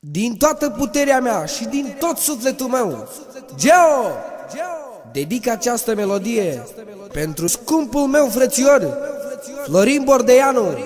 Din toată puterea mea și din tot sufletul meu, Geo! Dedic această melodie pentru scumpul meu frățior, Florin Bordeanu.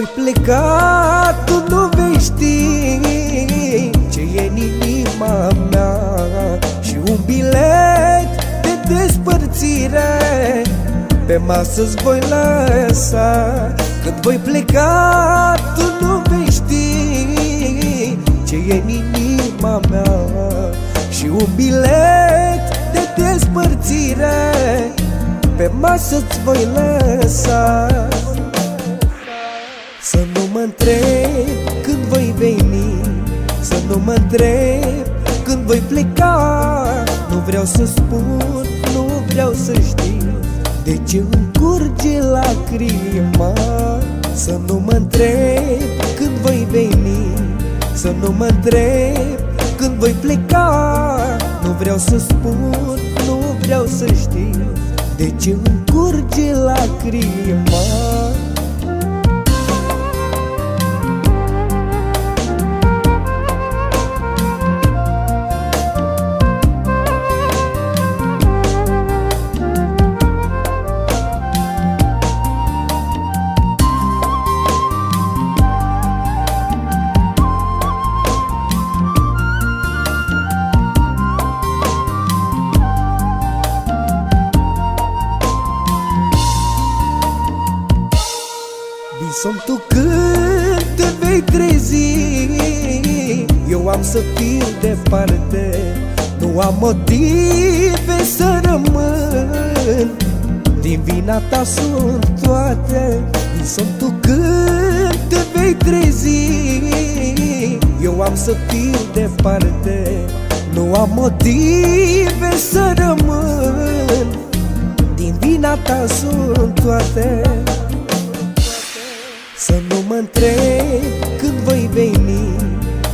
Voi pleca, tu nu vei ști Ce e în inima mea. Și un bilet de despărțire Pe masă-ți voi lăsa. Când voi pleca, tu nu vei ști Ce e în inima mea. Și un bilet de despărțire Pe masă-ți voi lăsa. să nu mă întreb când voi veni Să nu mă întreb când voi pleca. Nu vreau să spun, nu vreau să știi De ce îmi curge lacrima Să nu mă întreb când voi veni Să nu mă întreb când voi pleca. Nu vreau să spun, nu vreau să știi De ce îmi curge lacrima Visom tu când te vei trezi. Eu am să fiu departe. Nu am motive să rămân. Din vina ta sunt toate. Visom tu când te vei trezi. Eu am să fiu departe. Nu am motive să rămân. Din vina ta sunt toate. să nu mă întreb când voi veni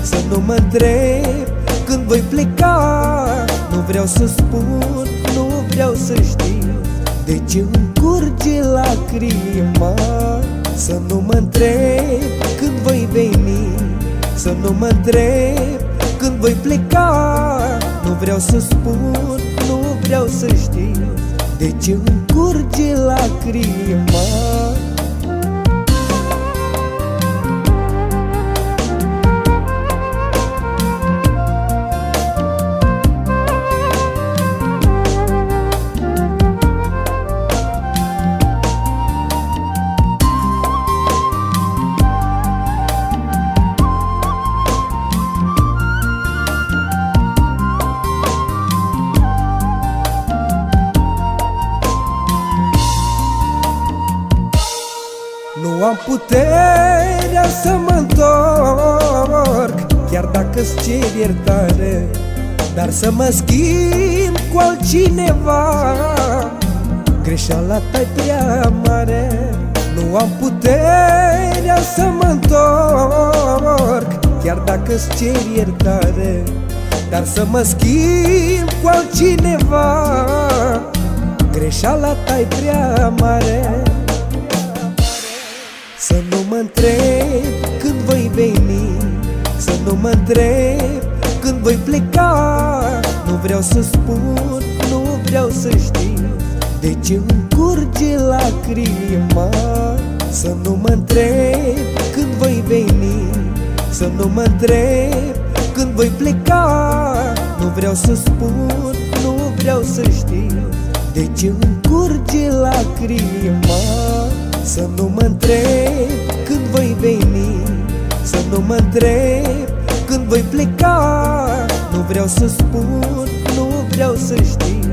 Să nu mă întreb când voi pleca. Nu vreau să spun, nu vreau să știi De ce îmi curge lacrima. Să nu mă întreb când voi veni Să nu mă întreb când voi pleca. Nu vreau să spun, nu vreau să știi De ce îmi curge lacrima am puterea să mă întorc Chiar dacă-ți cer iertare Dar să mă schimb cu altcineva. Greșeala ta prea mare Nu am puterea să mă întorc Chiar dacă-ți cer iertare Dar să mă schimb cu altcineva. Greșeala ta prea mare întreb când voi veni. Să nu mă întreb când voi pleca. Nu vreau să spun, nu vreau să știi De ce îmi curge lacrima Să nu mă întreb când voi veni. Să nu mă întreb când voi pleca. Nu vreau să spun, nu vreau să știi De ce îmi curge lacrima să nu mă întreb când voi veni Să nu mă întreb când voi pleca. Nu vreau să spun, nu vreau să știi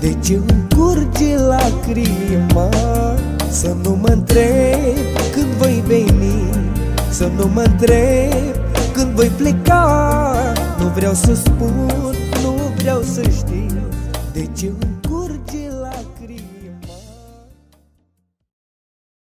De ce îmi curge lacrima Să nu mă întreb când voi veni. Să nu mă întreb când voi pleca. Nu vreau să spun, nu vreau să știi De ce